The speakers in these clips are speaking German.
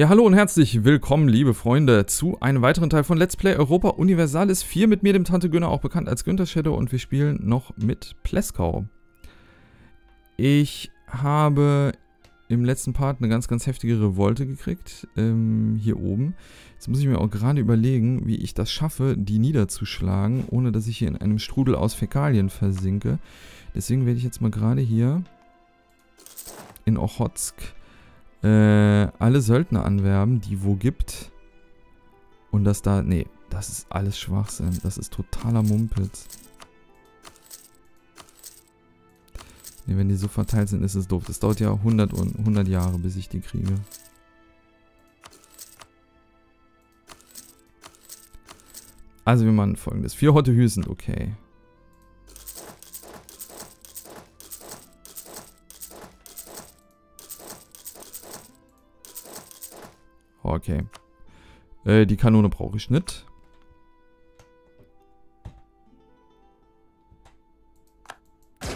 Ja, hallo und herzlich willkommen, liebe Freunde, zu einem weiteren Teil von Let's Play Europa Universalis 4 mit mir, dem Tante Günner, auch bekannt als Günther Shadow und wir spielen noch mit Pleskau. Ich habe im letzten Part eine ganz, ganz heftige Revolte gekriegt, ähm, hier oben. Jetzt muss ich mir auch gerade überlegen, wie ich das schaffe, die niederzuschlagen, ohne dass ich hier in einem Strudel aus Fäkalien versinke. Deswegen werde ich jetzt mal gerade hier in Ochotsk äh, alle Söldner anwerben, die wo gibt. Und das da, nee, das ist alles Schwachsinn. Das ist totaler Mumpitz. Nee, wenn die so verteilt sind, ist es doof. Das dauert ja 100, und 100 Jahre, bis ich die kriege. Also wir machen folgendes. Vier Hotte Hü sind okay. Okay. Äh, die Kanone brauche ich nicht.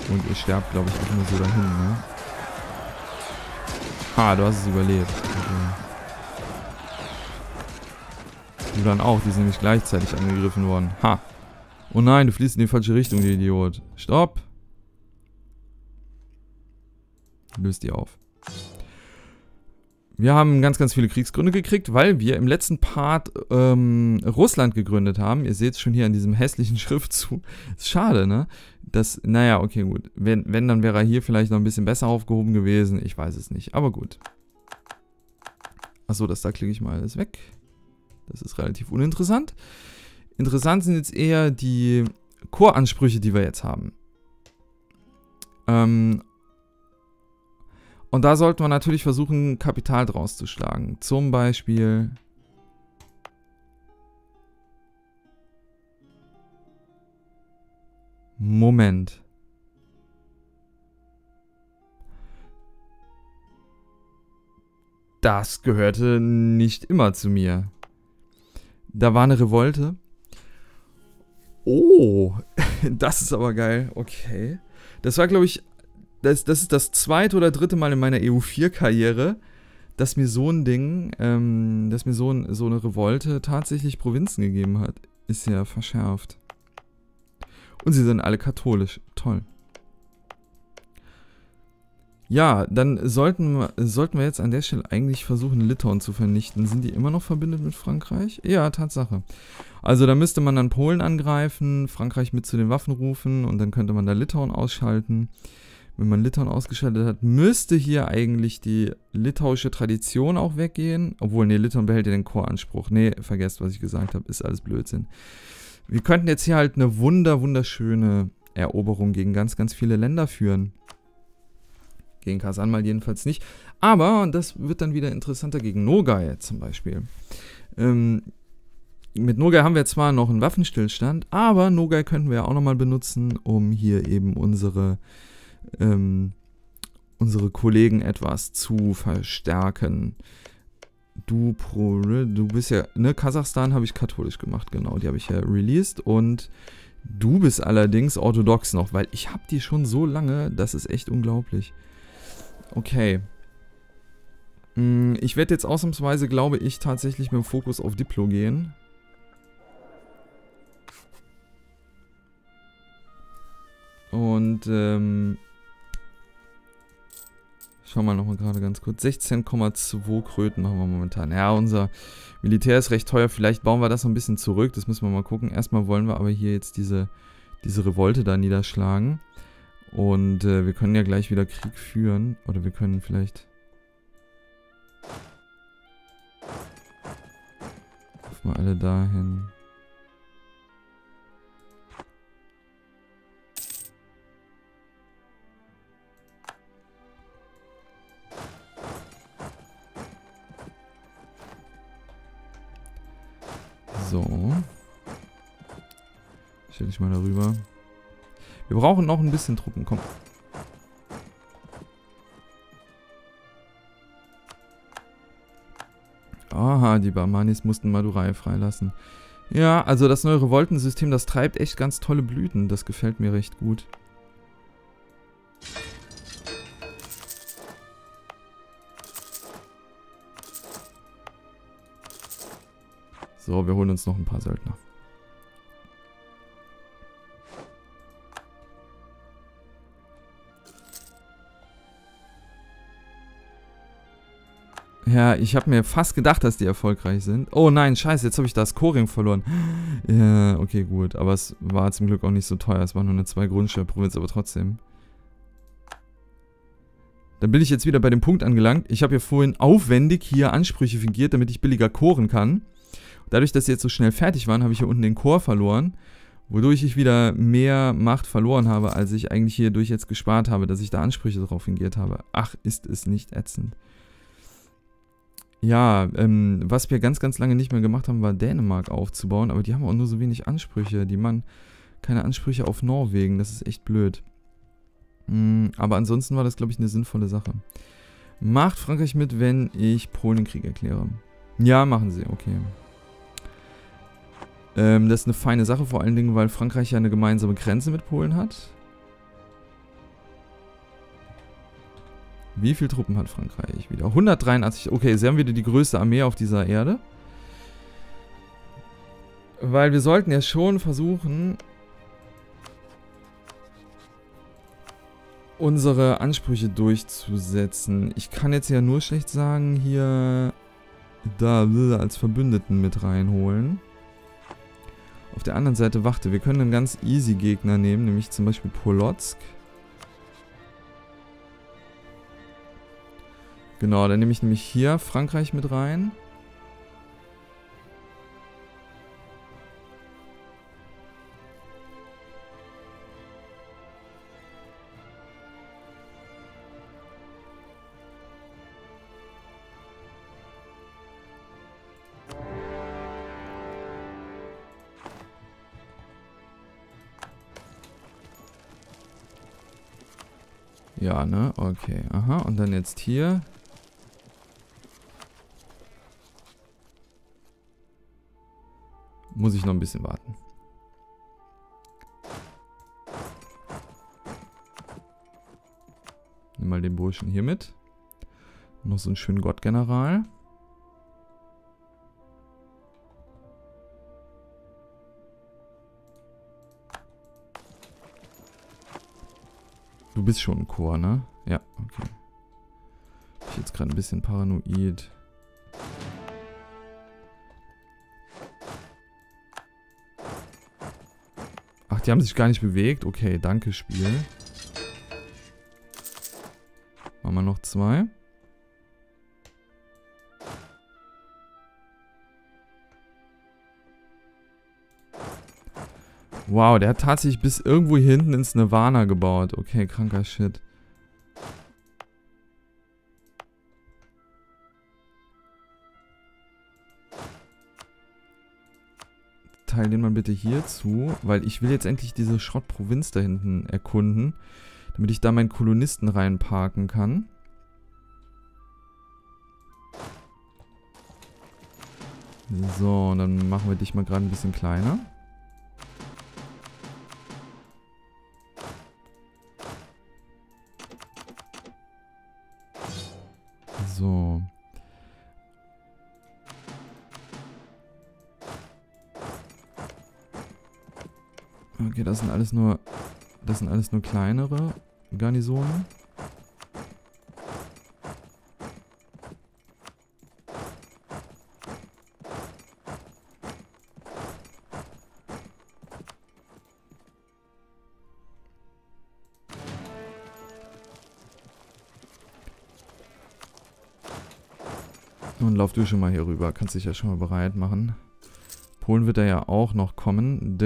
Und ihr sterbt, glaube ich, auch nur so dahin, ne? Ha, du hast es überlebt. Okay. Du dann auch, die sind nämlich gleichzeitig angegriffen worden. Ha. Oh nein, du fließt in die falsche Richtung, du Idiot. Stopp. Löst die auf. Wir haben ganz, ganz viele Kriegsgründe gekriegt, weil wir im letzten Part ähm, Russland gegründet haben. Ihr seht es schon hier an diesem hässlichen Schriftzug. Ist schade, ne? Das, naja, okay, gut. Wenn, wenn, dann wäre er hier vielleicht noch ein bisschen besser aufgehoben gewesen. Ich weiß es nicht, aber gut. Achso, das da klicke ich mal alles weg. Das ist relativ uninteressant. Interessant sind jetzt eher die Choransprüche, die wir jetzt haben. Ähm, und da sollten wir natürlich versuchen, Kapital draus zu schlagen. Zum Beispiel... Moment. Das gehörte nicht immer zu mir. Da war eine Revolte. Oh, das ist aber geil. Okay. Das war, glaube ich, das, das ist das zweite oder dritte Mal in meiner EU4-Karriere, dass mir so ein Ding, ähm, dass mir so, ein, so eine Revolte tatsächlich Provinzen gegeben hat. Ist ja verschärft. Und sie sind alle katholisch. Toll. Ja, dann sollten sollten wir jetzt an der Stelle eigentlich versuchen, Litauen zu vernichten. Sind die immer noch verbindet mit Frankreich? Ja, Tatsache. Also da müsste man dann Polen angreifen, Frankreich mit zu den Waffen rufen und dann könnte man da Litauen ausschalten wenn man Litauen ausgeschaltet hat, müsste hier eigentlich die litauische Tradition auch weggehen. Obwohl, nee, Litauen behält ja den Choranspruch. Nee, vergesst, was ich gesagt habe. Ist alles Blödsinn. Wir könnten jetzt hier halt eine wunder, wunderschöne Eroberung gegen ganz, ganz viele Länder führen. Gegen Kasan mal jedenfalls nicht. Aber, und das wird dann wieder interessanter, gegen Nogai zum Beispiel. Ähm, mit Nogai haben wir zwar noch einen Waffenstillstand, aber Nogai könnten wir ja auch nochmal benutzen, um hier eben unsere ähm, unsere Kollegen etwas zu verstärken. Du, Pro, du bist ja, ne, Kasachstan habe ich katholisch gemacht, genau, die habe ich ja released und du bist allerdings orthodox noch, weil ich habe die schon so lange, das ist echt unglaublich. Okay. Hm, ich werde jetzt ausnahmsweise, glaube ich, tatsächlich mit dem Fokus auf Diplo gehen. Und, ähm, Schauen wir nochmal gerade ganz kurz. 16,2 Kröten machen wir momentan. Ja, unser Militär ist recht teuer. Vielleicht bauen wir das noch ein bisschen zurück. Das müssen wir mal gucken. Erstmal wollen wir aber hier jetzt diese, diese Revolte da niederschlagen. Und äh, wir können ja gleich wieder Krieg führen. Oder wir können vielleicht... Mal alle dahin. So. Stell dich mal darüber. Wir brauchen noch ein bisschen Truppen. Komm. Aha, die Barmanis mussten Madurai freilassen. Ja, also das neue Revoltensystem, das treibt echt ganz tolle Blüten. Das gefällt mir recht gut. So, wir holen uns noch ein paar Söldner. Ja, ich habe mir fast gedacht, dass die erfolgreich sind. Oh nein, scheiße, jetzt habe ich das Koring verloren. Ja, okay, gut. Aber es war zum Glück auch nicht so teuer. Es war nur eine zwei Grundsteuerprovinz, aber trotzdem. Dann bin ich jetzt wieder bei dem Punkt angelangt. Ich habe ja vorhin aufwendig hier Ansprüche fingiert, damit ich billiger koren kann. Dadurch, dass sie jetzt so schnell fertig waren, habe ich hier unten den Chor verloren. Wodurch ich wieder mehr Macht verloren habe, als ich eigentlich hierdurch jetzt gespart habe, dass ich da Ansprüche drauf fingiert habe. Ach, ist es nicht ätzend. Ja, ähm, was wir ganz, ganz lange nicht mehr gemacht haben, war Dänemark aufzubauen, aber die haben auch nur so wenig Ansprüche. Die machen keine Ansprüche auf Norwegen, das ist echt blöd. Mhm, aber ansonsten war das, glaube ich, eine sinnvolle Sache. Macht Frankreich mit, wenn ich Polen Krieg erkläre? Ja, machen sie, okay. Ähm, das ist eine feine Sache, vor allen Dingen, weil Frankreich ja eine gemeinsame Grenze mit Polen hat. Wie viele Truppen hat Frankreich wieder? 183. Okay, sie haben wieder die größte Armee auf dieser Erde. Weil wir sollten ja schon versuchen, unsere Ansprüche durchzusetzen. Ich kann jetzt ja nur schlecht sagen, hier da als Verbündeten mit reinholen. Auf der anderen Seite, warte, wir können einen ganz easy Gegner nehmen, nämlich zum Beispiel Polotsk. Genau, dann nehme ich nämlich hier Frankreich mit rein. Ja, ne? Okay. Aha. Und dann jetzt hier Muss ich noch ein bisschen warten. Nimm mal den Burschen hier mit. Noch so einen schönen Gottgeneral. Du bist schon ein Chor, ne? Ja, okay. Ich jetzt gerade ein bisschen paranoid. die haben sich gar nicht bewegt. Okay, danke Spiel. Machen wir noch zwei. Wow, der hat tatsächlich bis irgendwo hier hinten ins Nirvana gebaut. Okay, kranker Shit. teile den mal bitte hier zu, weil ich will jetzt endlich diese Schrottprovinz da hinten erkunden, damit ich da meinen Kolonisten reinparken kann. So, und dann machen wir dich mal gerade ein bisschen kleiner. So. Okay, das sind alles nur... Das sind alles nur kleinere Garnisonen. Nun lauf du schon mal hier rüber. Kannst dich ja schon mal bereit machen. Polen wird er ja auch noch kommen.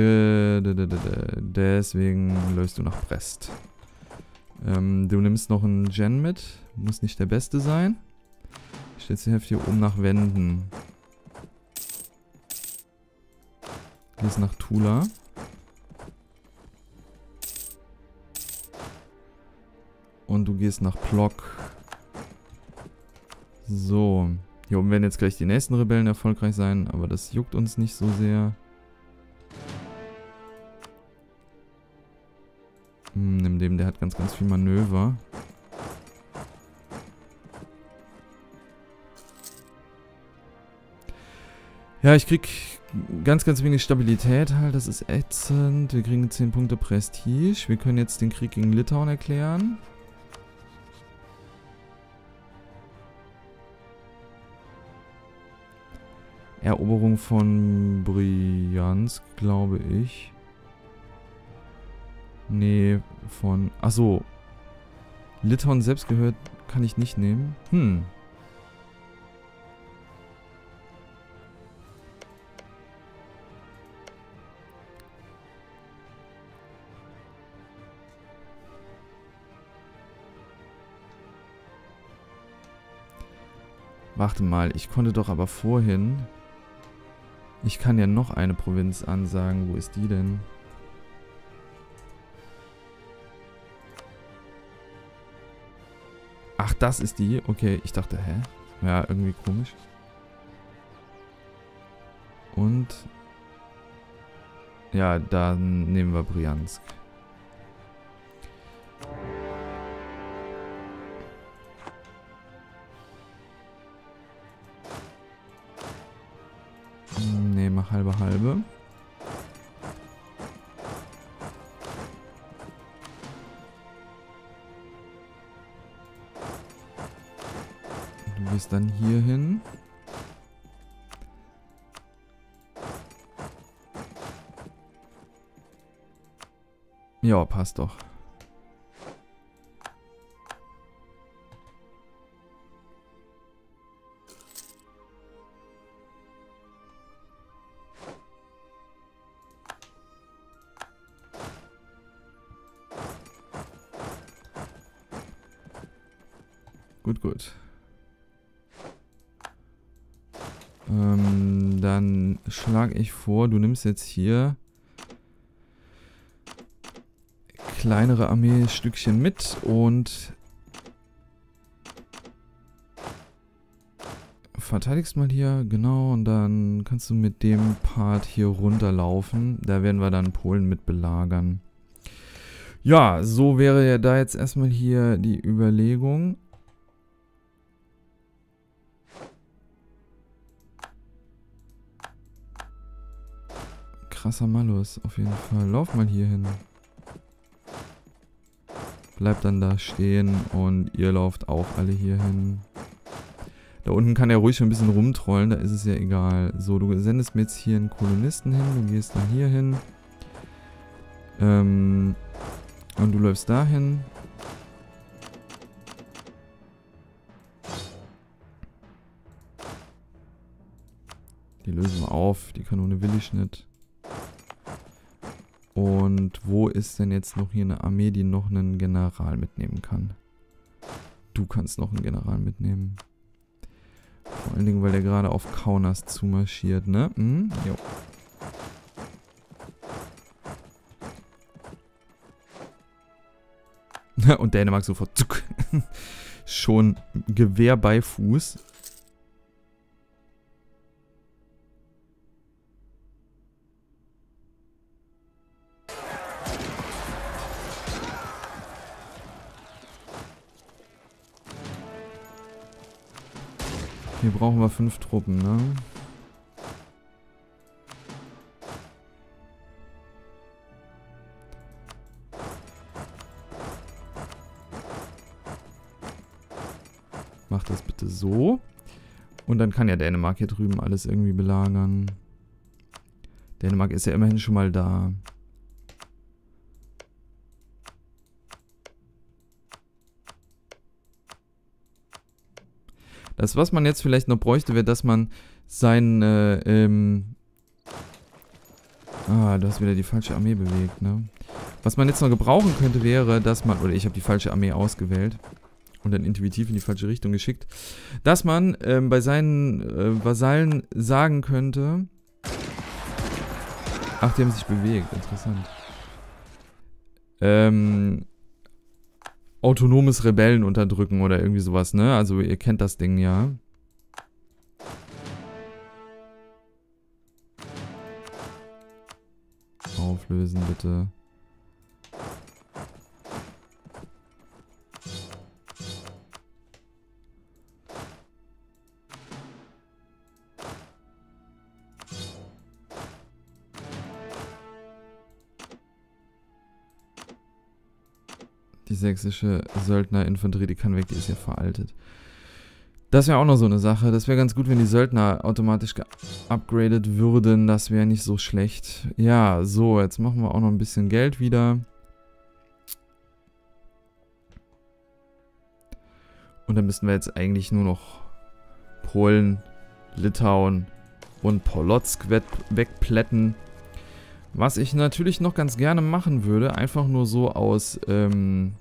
Deswegen läufst du nach Brest. Ähm, du nimmst noch einen Gen mit. Muss nicht der beste sein. Stellst die Hälfte hier um nach Wenden. Gehst nach Tula. Und du gehst nach Plock. So. Hier oben werden jetzt gleich die nächsten Rebellen erfolgreich sein, aber das juckt uns nicht so sehr. Hm, nimm dem, der hat ganz, ganz viel Manöver. Ja, ich krieg ganz, ganz wenig Stabilität halt. Das ist ätzend. Wir kriegen 10 Punkte Prestige. Wir können jetzt den Krieg gegen Litauen erklären. Eroberung von Bryansk, glaube ich. Nee, von... Achso. Litauen selbst gehört, kann ich nicht nehmen. Hm. Warte mal, ich konnte doch aber vorhin... Ich kann ja noch eine Provinz ansagen. Wo ist die denn? Ach, das ist die? Okay, ich dachte, hä? Ja, irgendwie komisch. Und... Ja, dann nehmen wir Briansk. Halbe halbe. Du gehst dann hier hin. Ja, passt doch. Ich vor, du nimmst jetzt hier kleinere Armeestückchen mit und verteidigst mal hier, genau, und dann kannst du mit dem Part hier runterlaufen. Da werden wir dann Polen mit belagern. Ja, so wäre ja da jetzt erstmal hier die Überlegung. Krasser Malus, auf jeden Fall. Lauf mal hier hin. Bleibt dann da stehen und ihr lauft auch alle hier hin. Da unten kann er ruhig schon ein bisschen rumtrollen, da ist es ja egal. So, du sendest mir jetzt hier einen Kolonisten hin, du gehst dann hier hin. Ähm, und du läufst dahin. Die lösen wir auf, die Kanone will ich nicht. Und wo ist denn jetzt noch hier eine Armee, die noch einen General mitnehmen kann? Du kannst noch einen General mitnehmen. Vor allen Dingen, weil der gerade auf Kaunas zumarschiert, ne? Hm? Jo. Und Dänemark sofort zuck. Schon Gewehr bei Fuß. Hier brauchen wir fünf Truppen, ne? Mach das bitte so. Und dann kann ja Dänemark hier drüben alles irgendwie belagern. Dänemark ist ja immerhin schon mal da. Das, was man jetzt vielleicht noch bräuchte, wäre, dass man sein, äh, ähm Ah, du hast wieder die falsche Armee bewegt, ne? Was man jetzt noch gebrauchen könnte, wäre, dass man, oder ich habe die falsche Armee ausgewählt und dann intuitiv in die falsche Richtung geschickt, dass man ähm, bei seinen äh, Vasallen sagen könnte, ach, die haben sich bewegt, interessant. Ähm, autonomes Rebellen unterdrücken oder irgendwie sowas, ne? Also ihr kennt das Ding ja. Auflösen bitte. Sächsische Söldnerinfanterie, die kann weg, die ist ja veraltet. Das wäre auch noch so eine Sache. Das wäre ganz gut, wenn die Söldner automatisch geupgradet würden. Das wäre nicht so schlecht. Ja, so, jetzt machen wir auch noch ein bisschen Geld wieder. Und dann müssten wir jetzt eigentlich nur noch Polen, Litauen und Polotsk wegplätten. Was ich natürlich noch ganz gerne machen würde, einfach nur so aus, ähm,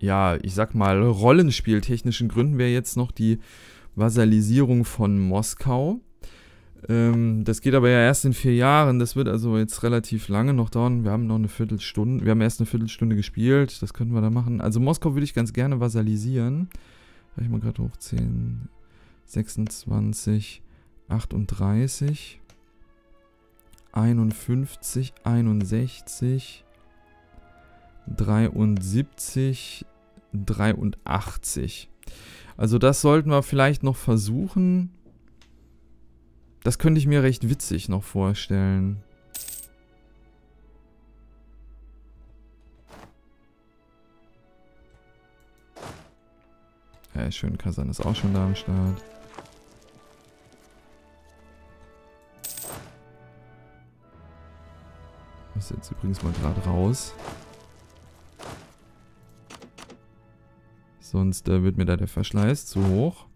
ja, ich sag mal, rollenspieltechnischen Gründen wäre jetzt noch die Vasalisierung von Moskau. Ähm, das geht aber ja erst in vier Jahren. Das wird also jetzt relativ lange noch dauern. Wir haben noch eine Viertelstunde. Wir haben erst eine Viertelstunde gespielt. Das könnten wir da machen. Also Moskau würde ich ganz gerne vasalisieren. Habe ich mal gerade hoch 10, 26, 38, 51, 61, 73, 83. Also das sollten wir vielleicht noch versuchen. Das könnte ich mir recht witzig noch vorstellen. Ja, schön, Kasan ist auch schon da am Start. Muss jetzt übrigens mal gerade raus. Sonst äh, wird mir da der Verschleiß zu hoch.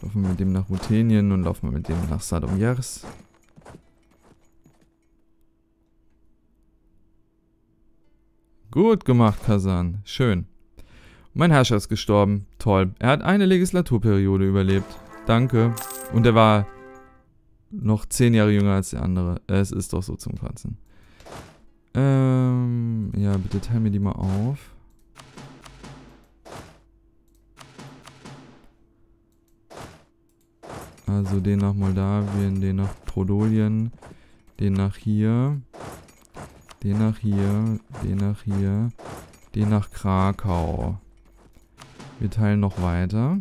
Laufen wir mit dem nach Ruthenien und laufen wir mit dem nach Sadom Yers. Gut gemacht, Kasan. Schön. Mein Herrscher ist gestorben. Toll. Er hat eine Legislaturperiode überlebt. Danke. Und er war noch zehn Jahre jünger als der andere. Es ist doch so zum Kotzen. Ähm, ja, bitte teil mir die mal auf. Also den nach Moldawien, den nach Podolien, den nach hier, den nach hier, den nach hier, den nach Krakau. Wir teilen noch weiter.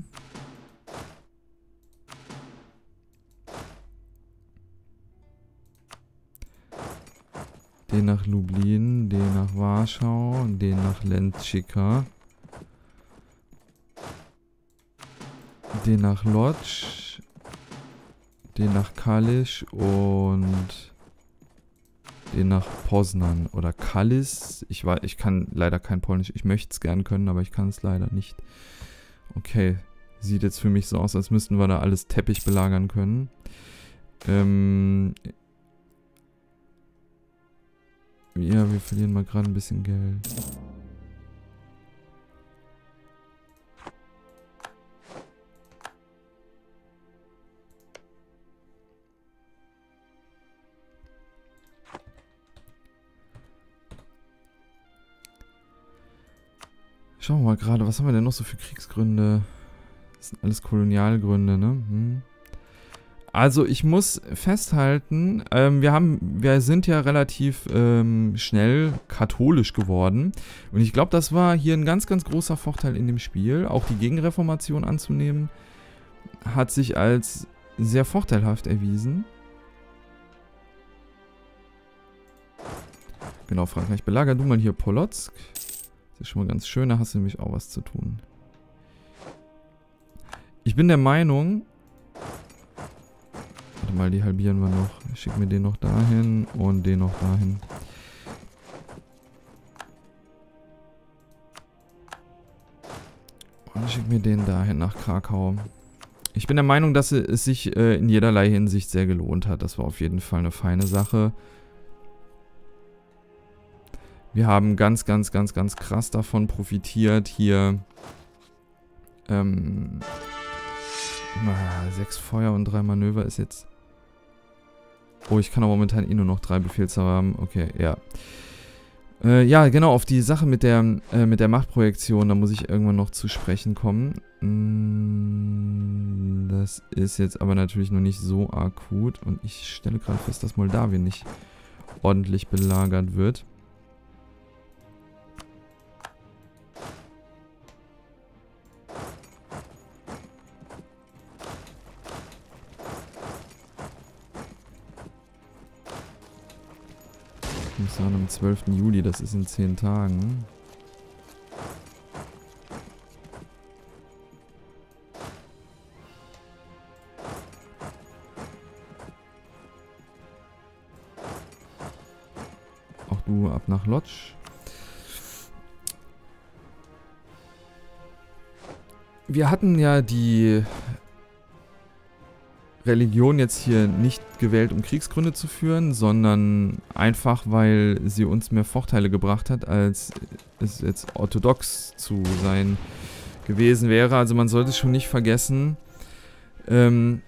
Den nach Lublin, den nach Warschau, den nach Lentschika, den nach Lodz, den nach Kalisz und den nach Poznan oder Kalis. Ich, war, ich kann leider kein Polnisch. Ich möchte es gern können, aber ich kann es leider nicht. Okay, sieht jetzt für mich so aus, als müssten wir da alles Teppich belagern können. Ähm, Ja, wir verlieren mal gerade ein bisschen Geld. Schauen wir mal gerade, was haben wir denn noch so für Kriegsgründe? Das sind alles Kolonialgründe, ne? Hm. Also ich muss festhalten, ähm, wir, haben, wir sind ja relativ ähm, schnell katholisch geworden. Und ich glaube, das war hier ein ganz, ganz großer Vorteil in dem Spiel. Auch die Gegenreformation anzunehmen, hat sich als sehr vorteilhaft erwiesen. Genau, Frankreich belager du mal hier Polotsk. Das ist schon mal ganz schön, da hast du nämlich auch was zu tun. Ich bin der Meinung, Warte mal, die halbieren wir noch. Ich schicke mir den noch dahin und den noch dahin. Und ich schicke mir den dahin nach Krakau. Ich bin der Meinung, dass es sich äh, in jederlei Hinsicht sehr gelohnt hat. Das war auf jeden Fall eine feine Sache. Wir haben ganz, ganz, ganz, ganz krass davon profitiert, hier ähm, sechs Feuer und drei Manöver ist jetzt Oh, ich kann aber momentan eh nur noch drei Befehlshaber haben. Okay, ja. Äh, ja, genau, auf die Sache mit der, äh, mit der Machtprojektion, da muss ich irgendwann noch zu sprechen kommen. Mm, das ist jetzt aber natürlich noch nicht so akut. Und ich stelle gerade fest, dass Moldawien nicht ordentlich belagert wird. Muss sagen, am 12. Juli, das ist in 10 Tagen. Auch du ab nach Lodge. Wir hatten ja die Religion jetzt hier nicht gewählt, um Kriegsgründe zu führen, sondern einfach, weil sie uns mehr Vorteile gebracht hat, als es jetzt orthodox zu sein gewesen wäre. Also man sollte schon nicht vergessen, ähm,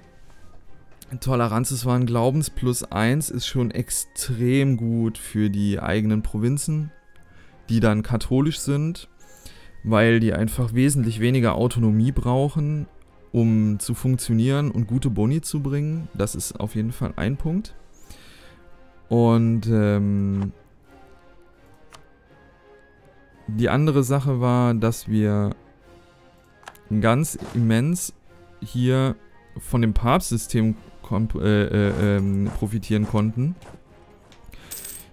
Toleranz ist ein Glaubens plus eins ist schon extrem gut für die eigenen Provinzen, die dann katholisch sind, weil die einfach wesentlich weniger Autonomie brauchen um zu funktionieren und gute Boni zu bringen. Das ist auf jeden Fall ein Punkt. Und ähm, die andere Sache war, dass wir ganz immens hier von dem Papstsystem äh, äh, äh, profitieren konnten.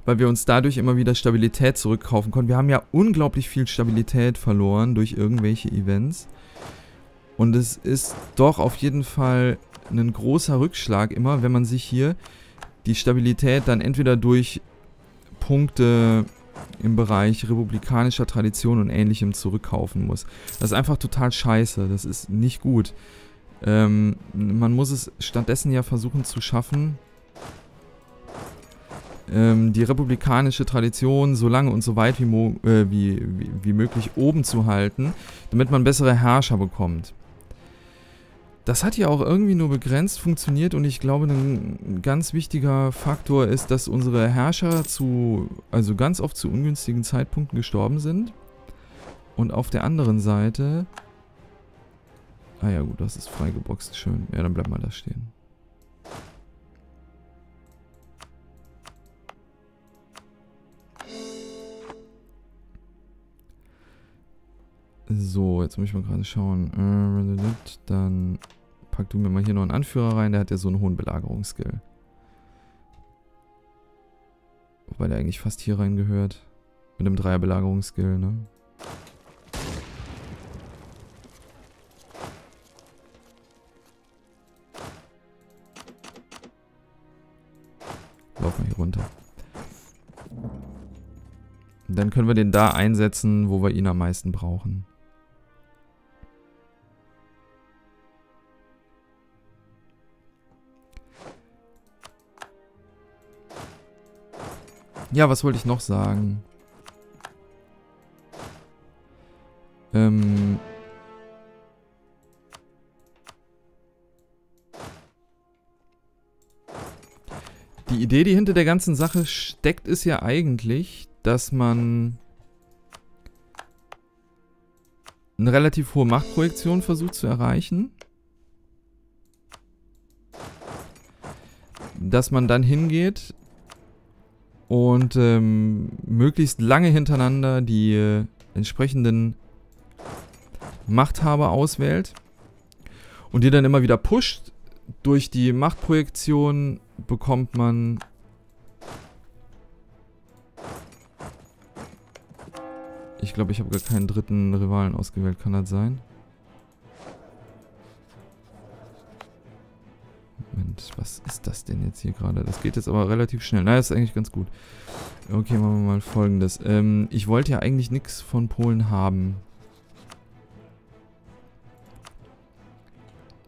Weil wir uns dadurch immer wieder Stabilität zurückkaufen konnten. Wir haben ja unglaublich viel Stabilität verloren durch irgendwelche Events. Und es ist doch auf jeden Fall ein großer Rückschlag immer, wenn man sich hier die Stabilität dann entweder durch Punkte im Bereich republikanischer Tradition und ähnlichem zurückkaufen muss. Das ist einfach total scheiße. Das ist nicht gut. Ähm, man muss es stattdessen ja versuchen zu schaffen, ähm, die republikanische Tradition so lange und so weit wie, äh, wie, wie, wie möglich oben zu halten, damit man bessere Herrscher bekommt. Das hat ja auch irgendwie nur begrenzt funktioniert und ich glaube, ein ganz wichtiger Faktor ist, dass unsere Herrscher zu, also ganz oft zu ungünstigen Zeitpunkten gestorben sind. Und auf der anderen Seite... Ah ja gut, das ist freigeboxt, schön. Ja, dann bleibt mal da stehen. So, jetzt muss ich mal gerade schauen. Äh, dann Pack du mir mal hier noch einen Anführer rein, der hat ja so einen hohen Belagerungsskill. Wobei der eigentlich fast hier rein gehört. Mit einem Dreier Belagerungsskill, ne? Lauf mal hier runter. Dann können wir den da einsetzen, wo wir ihn am meisten brauchen. Ja, was wollte ich noch sagen? Ähm... Die Idee, die hinter der ganzen Sache steckt, ist ja eigentlich, dass man eine relativ hohe Machtprojektion versucht zu erreichen. Dass man dann hingeht, und ähm, möglichst lange hintereinander die äh, entsprechenden Machthaber auswählt und die dann immer wieder pusht. Durch die Machtprojektion bekommt man Ich glaube, ich habe gar keinen dritten Rivalen ausgewählt. Kann das sein? Moment, was ist das denn jetzt hier gerade? Das geht jetzt aber relativ schnell. Na, ist eigentlich ganz gut. Okay, machen wir mal folgendes. Ähm, ich wollte ja eigentlich nichts von Polen haben.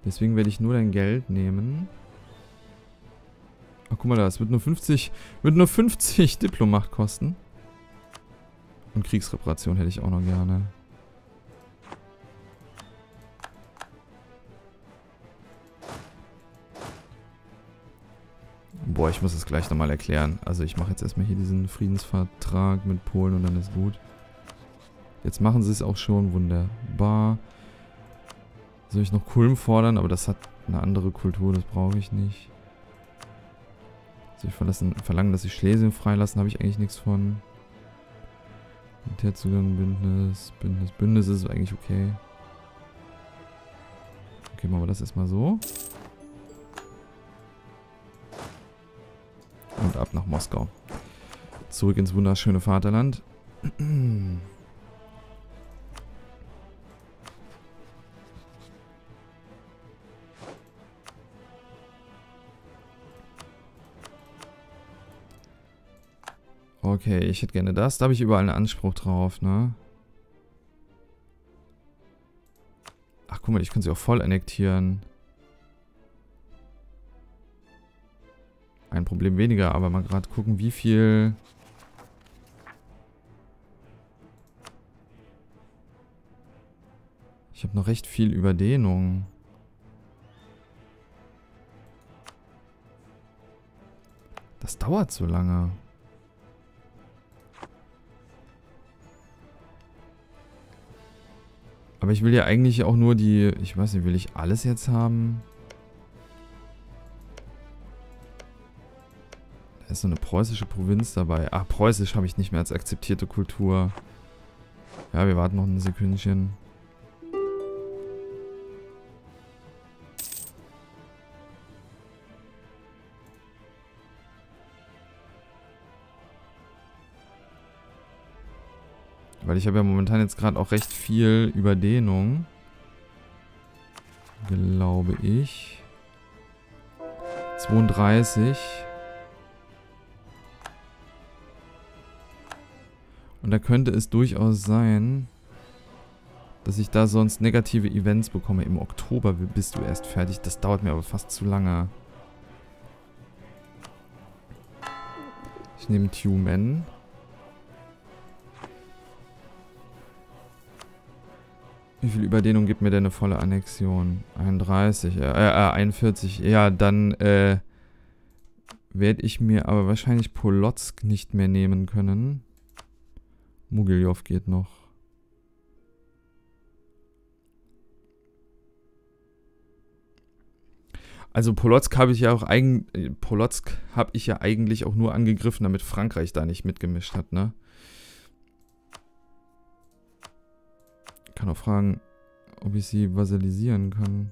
Deswegen werde ich nur dein Geld nehmen. Ach, guck mal da, es wird nur 50, wird nur 50 Diplomacht kosten. Und Kriegsreparation hätte ich auch noch gerne. Boah, ich muss es gleich nochmal erklären. Also ich mache jetzt erstmal hier diesen Friedensvertrag mit Polen und dann ist gut. Jetzt machen sie es auch schon. Wunderbar. Soll ich noch Kulm fordern? Aber das hat eine andere Kultur, das brauche ich nicht. Soll ich verlassen, verlangen, dass sie Schlesien freilassen? Habe ich eigentlich nichts von. Militärzugang, Bündnis, Bündnis, Bündnis ist eigentlich okay. Okay, machen wir das erstmal so. Und ab nach Moskau. Zurück ins wunderschöne Vaterland. Okay, ich hätte gerne das. Da habe ich überall einen Anspruch drauf, ne? Ach, guck mal, ich kann sie auch voll annektieren. Ein Problem weniger, aber mal gerade gucken, wie viel... Ich habe noch recht viel Überdehnung. Das dauert so lange. Aber ich will ja eigentlich auch nur die... Ich weiß nicht, will ich alles jetzt haben? Ist so eine preußische Provinz dabei. Ah, preußisch habe ich nicht mehr als akzeptierte Kultur. Ja, wir warten noch ein Sekündchen. Weil ich habe ja momentan jetzt gerade auch recht viel Überdehnung. Glaube ich. 32. Und da könnte es durchaus sein, dass ich da sonst negative Events bekomme. Im Oktober bist du erst fertig. Das dauert mir aber fast zu lange. Ich nehme Tumen. Wie viel Überdehnung gibt mir denn eine volle Annexion? 31, äh, äh 41. Ja, dann, äh, werde ich mir aber wahrscheinlich Polotsk nicht mehr nehmen können. Mugiljov geht noch. Also Polotsk habe ich ja auch eigen, äh, Polotsk habe ich ja eigentlich auch nur angegriffen, damit Frankreich da nicht mitgemischt hat, ne? kann auch fragen, ob ich sie vasalisieren kann.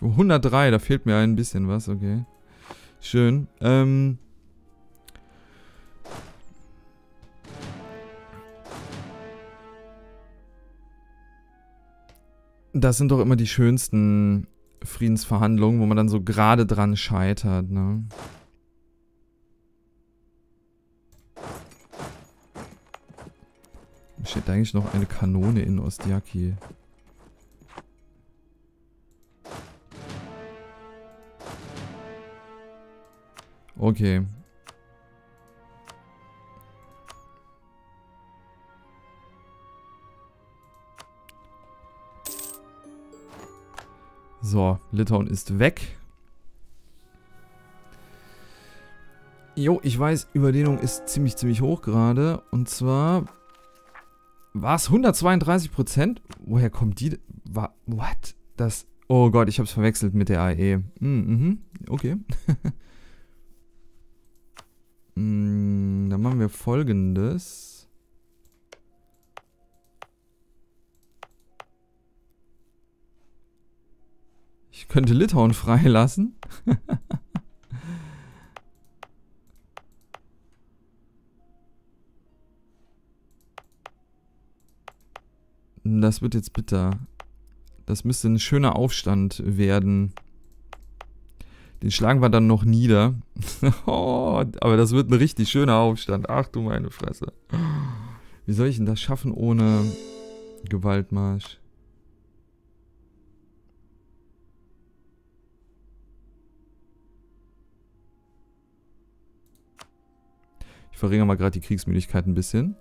103, da fehlt mir ein bisschen was, okay. Schön. Ähm... Das sind doch immer die schönsten Friedensverhandlungen, wo man dann so gerade dran scheitert, ne? Steht eigentlich noch eine Kanone in Ostiaki? Okay. So, Litauen ist weg. Jo, ich weiß, Überdehnung ist ziemlich, ziemlich hoch gerade. Und zwar was? 132 Prozent? Woher kommt die? Wa what? Das. Oh Gott, ich hab's verwechselt mit der AE. Mm, mhm, okay. mm, dann machen wir folgendes. Könnte Litauen freilassen. Das wird jetzt bitter. Das müsste ein schöner Aufstand werden. Den schlagen wir dann noch nieder. oh, aber das wird ein richtig schöner Aufstand. Ach du meine Fresse. Wie soll ich denn das schaffen ohne Gewaltmarsch? Ich verringere mal gerade die Kriegsmüdigkeit ein bisschen.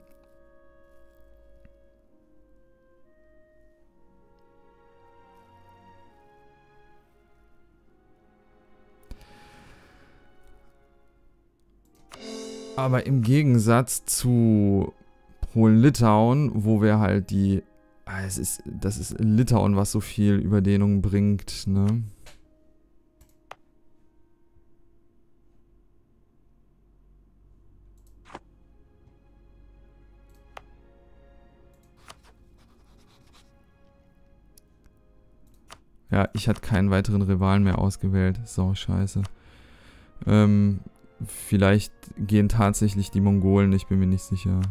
Aber im Gegensatz zu Polen-Litauen, wo wir halt die... Ah, es ist, das ist Litauen, was so viel Überdehnung bringt, ne? Ja, ich hatte keinen weiteren Rivalen mehr ausgewählt. So, scheiße. Ähm, vielleicht gehen tatsächlich die Mongolen, ich bin mir nicht sicher.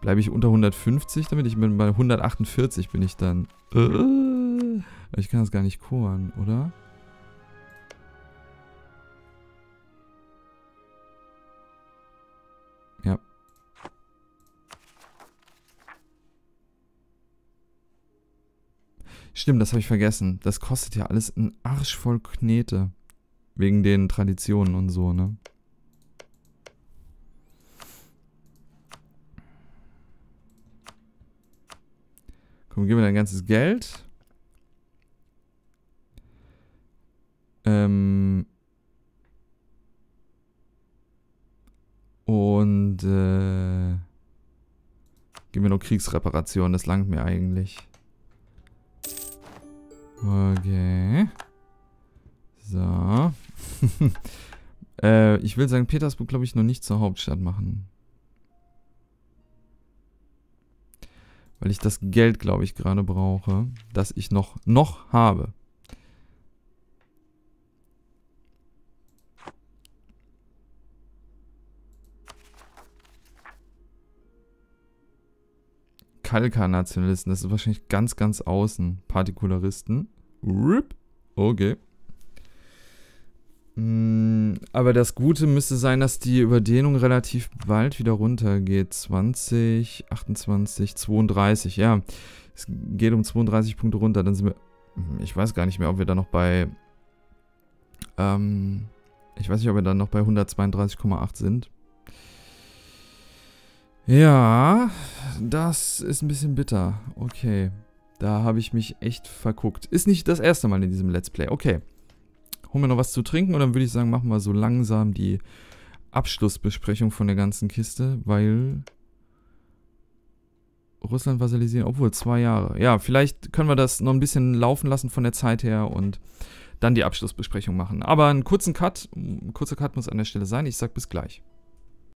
Bleibe ich unter 150, damit ich bin bei 148 bin ich dann. Äh, ich kann das gar nicht koren, oder? Ja. Stimmt, das habe ich vergessen. Das kostet ja alles ein Arsch voll Knete. Wegen den Traditionen und so, ne? Komm, gib mir dein ganzes Geld. Ähm. Und, äh. Gib mir nur Kriegsreparation, das langt mir eigentlich. Okay. So. äh, ich will St. Petersburg, glaube ich, noch nicht zur Hauptstadt machen. Weil ich das Geld, glaube ich, gerade brauche, das ich noch, noch habe. Kalka-Nationalisten, das ist wahrscheinlich ganz, ganz außen. Partikularisten. Okay. Mm, aber das Gute müsste sein, dass die Überdehnung relativ bald wieder runtergeht. 20, 28, 32. Ja, es geht um 32 Punkte runter. Dann sind wir. Ich weiß gar nicht mehr, ob wir da noch bei. Ähm, ich weiß nicht, ob wir dann noch bei 132,8 sind. Ja, das ist ein bisschen bitter. Okay. Da habe ich mich echt verguckt. Ist nicht das erste Mal in diesem Let's Play. Okay hol mir noch was zu trinken und dann würde ich sagen, machen wir so langsam die Abschlussbesprechung von der ganzen Kiste, weil Russland vasalisieren, obwohl zwei Jahre. Ja, vielleicht können wir das noch ein bisschen laufen lassen von der Zeit her und dann die Abschlussbesprechung machen. Aber einen kurzen Cut, ein kurzer Cut muss an der Stelle sein. Ich sag bis gleich.